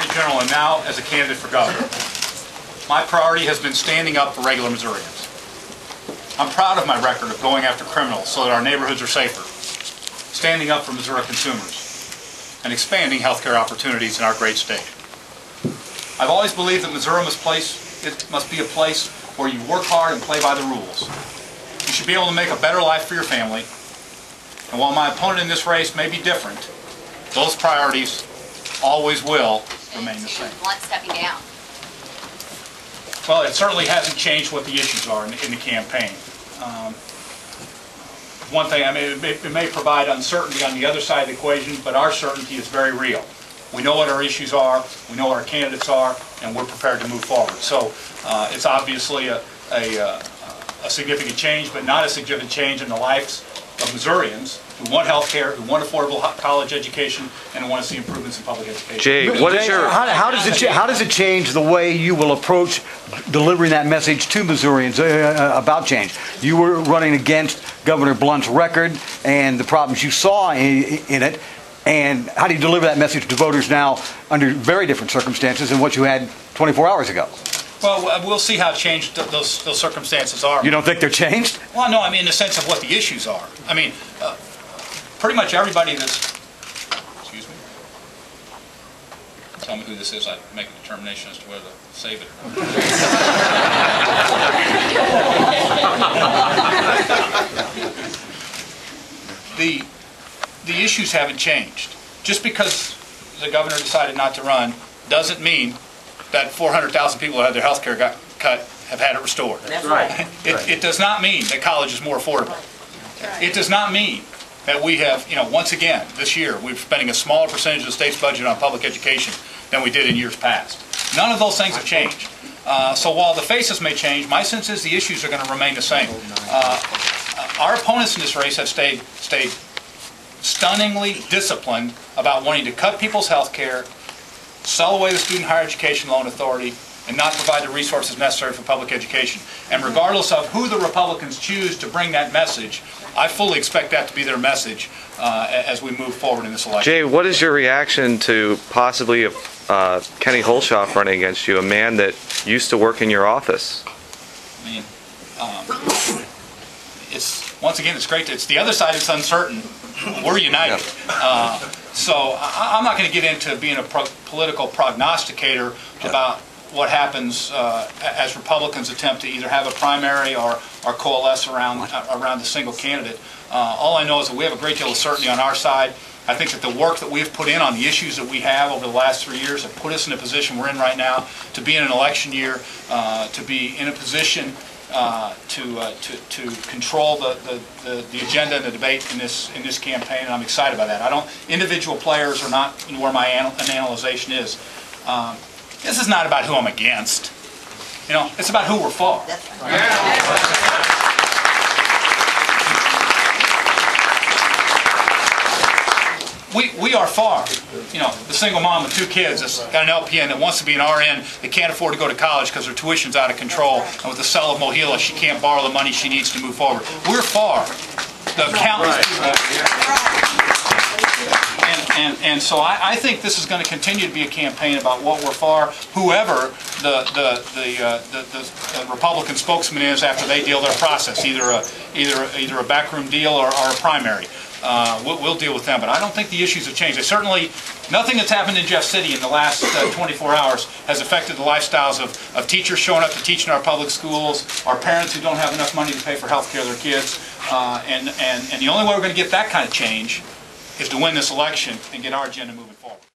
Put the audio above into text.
attorney general and now as a candidate for governor. My priority has been standing up for regular Missourians. I'm proud of my record of going after criminals so that our neighborhoods are safer, standing up for Missouri consumers, and expanding healthcare opportunities in our great state. I've always believed that Missouri must place, it must be a place where you work hard and play by the rules. You should be able to make a better life for your family. And while my opponent in this race may be different, those priorities always will remain the same. Blunt stepping down. Well, it certainly hasn't changed what the issues are in, in the campaign. Um, One thing, I mean, it may, it may provide uncertainty on the other side of the equation, but our certainty is very real. We know what our issues are, we know what our candidates are, and we're prepared to move forward. So uh, it's obviously a, a, uh, a significant change, but not a significant change in the lives of Missourians who want health care, who want affordable college education, and who want to see improvements in public education. Jay, what is Jay, your, How, how does it, how does it change the way you will approach delivering that message to Missourians uh, uh, about change? You were running against Governor Blunt's record and the problems you saw in, in it. And how do you deliver that message to voters now under very different circumstances than what you had 24 hours ago? Well, we'll see how changed th- those, those circumstances are. You don't think they're changed? Well, no, I mean, in the sense of what the issues are. I mean, uh, pretty much everybody that's, excuse me, tell me who this is, I make a determination as to whether to save it or not. The, the issues haven't changed. Just because the governor decided not to run doesn't mean that 400,000 people who had their health care got cut have had it restored. That's right. It, it does not mean that college is more affordable. It does not mean that we have, you know, once again, this year, we're spending a smaller percentage of the state's budget on public education than we did in years past. None of those things have changed. Uh, So while the faces may change, my sense is the issues are going to remain the same. Uh, Our opponents in this race have stayed, stayed stunningly disciplined about wanting to cut people's health care, sell away the student higher education loan authority, and not provide the resources necessary for public education. And regardless of who the Republicans choose to bring that message, I fully expect that to be their message uh, as we move forward in this election. Jay, what is your reaction to possibly uh, Kenny Hulshof running against you, a man that used to work in your office? I mean, um, it's, once again, it's great, to- it's the other side It's uncertain. We're united. Uh, So I, I'm not going to get into being a pro- political prognosticator about what happens uh, as Republicans attempt to either have a primary or, or coalesce around, uh, around a single candidate. Uh, All I know is that we have a great deal of certainty on our side. I think that the work that we've put in on the issues that we have over the last three years have put us in a position we're in right now to be in an election year, uh, to be in a position uh, to, uh, to, to control the, the- the, the agenda and the debate in this, in this campaign, and I'm excited about that. I don't, individual players are not where my anal- analyzation is. Um, This is not about who I'm against, you know, it's about who we're for. We, we are far, you know, the single mom with two kids that's got an LPN that wants to be an RN, that can't afford to go to college because her tuition's out of control, and with the sale of MOHELA, she can't borrow the money she needs to move forward. We're far, the countless people. And, and, and so I, I think this is going to continue to be a campaign about what we're for, whoever the, the, the, uh, the, the Republican spokesman is after they deal their process, either a, either, either a backroom deal or, or a primary. Uh, we'll, we'll deal with them, but I don't think the issues have changed. They certainly, nothing that's happened in Jeff City in the last uh, 24 hours has affected the lifestyles of, of teachers showing up to teach in our public schools, our parents who don't have enough money to pay for health care of their kids. Uh, and, and, and the only way we're going to get that kind of change is to win this election and get our agenda moving forward.